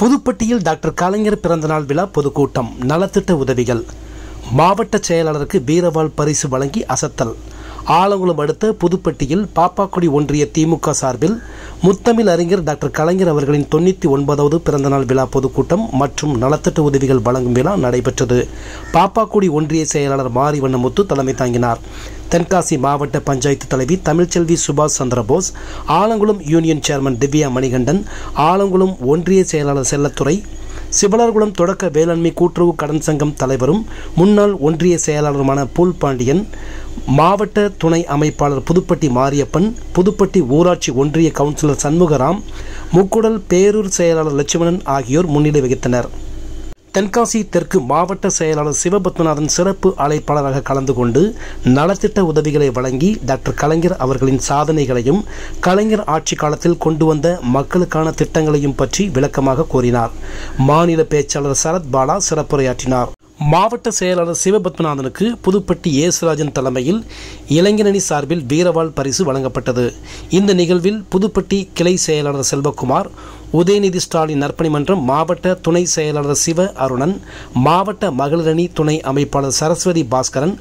புதுப்பட்டியில் doctor கலைஞர் பிறந்தநாள் விழா பொதுக்கூட்டம் நலத்திட்ட உதவிகள். மாவட்ட செயலாளருக்கு வீரவாள் பரிசு வழங்கி அசத்தல். ஆலங்குளம் அடுத்த புதுப்பட்டியில் பாப்பாக்குடி ஒன்றிய திமுக சார்பில் முத்தமிழ் அறிஞர் டாக்டர் கலைஞர் அவர்களின் தொண்ணூற்றி ஒன்பதாவது பிறந்தநாள் விழா பொதுக்கூட்டம் மற்றும் நலத்திட்ட உதவிகள் வழங்கும் விழா நடைபெற்றது. பாப்பாக்குடி ஒன்றிய செயலாளர் மாரிவண்ணமுத்து தலைமை தாங்கினார். தென்காசி மாவட்ட பஞ்சாயத்து தலைவி தமிழ்ச்செல்வி சுபாஷ் சந்திரபோஸ் ஆலங்குளம் யூனியன் சேர்மன் திவ்யா மணிகண்டன் ஆலங்குளம் ஒன்றிய செயலாளர் செல்லத்துறை சிவலர்குளம் தொடக்க வேளாண்மை கூட்டுறவு கடன் சங்கம் தலைவரும் முன்னாள் ஒன்றிய செயலாளருமான பூல் பாண்டியன் மாவட்ட துணை அமைப்பாளர் புதுப்பட்டி மாரியப்பன் புதுப்பட்டி ஊராட்சி ஒன்றிய கவுன்சிலர் சண்முகராம் முக்குடல் பேரூர் செயலாளர் லட்சுமணன் ஆகியோர் முன்னிலை வகித்தனர். தென்காசி தெற்கு மாவட்ட செயலாளர் சிவபத்மநாதன் சிறப்பு அழைப்பாளராக கலந்து கொண்டு நலத்திட்ட உதவிகளை வழங்கி டாக்டர் கலைஞர் அவர்களின் சாதனைகளையும் கலைஞர் ஆட்சி காலத்தில் கொண்டு வந்த மக்களுக்கான திட்டங்களையும் பற்றி விளக்கமாக கூறினார். மாநில பேச்சாளர் சரத் பாலா சிறப்புரையாற்றினார். மாவட்ட செயலாளர் சிவபத்மநாதனுக்கு புதுப்பட்டி ஏசுராஜன் தலைமையில் இளைஞரணி சார்பில் வீரவாள் பரிசு வழங்கப்பட்டது. இந்த நிகழ்வில் புதுப்பட்டி கிளை செயலாளர் செல்வகுமார் உதயநிதி ஸ்டாலின் நற்பணி மன்றம் மாவட்ட துணை செயலாளர் சிவ அருணன் மாவட்ட மகளிரணி துணை அமைப்பாளர் சரஸ்வதி பாஸ்கரன்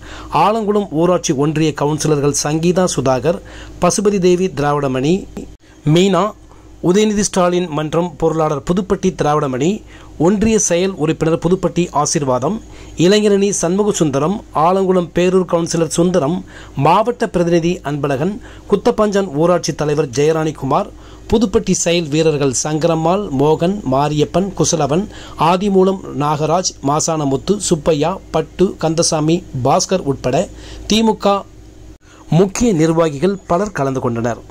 ஆலங்குளம் ஊராட்சி ஒன்றிய கவுன்சிலர்கள் சங்கீதா சுதாகர் பசுபதி தேவி திராவிடமணி மீனா உதயநிதி ஸ்டாலின் மன்றம் பொருளாளர் புதுப்பட்டி திராவிடமணி ஒன்றிய செயல் உறுப்பினர் புதுப்பட்டி ஆசிர்வாதம் இளைஞரணி சண்முக சுந்தரம் ஆலங்குளம் பேரூர் கவுன்சிலர் சுந்தரம் மாவட்ட பிரதிநிதி அன்பழகன் குத்தப்பஞ்சான் ஊராட்சி தலைவர் ஜெயராணிக்குமார் புதுப்பட்டி செயல் வீரர்கள் சங்கரம்மாள் மோகன் மாரியப்பன் குசலவன் ஆதிமூலம் நாகராஜ் மாசானமுத்து சுப்பையா பட்டு கந்தசாமி பாஸ்கர் உட்பட திமுக முக்கிய நிர்வாகிகள் பலர் கலந்து கொண்டனர்.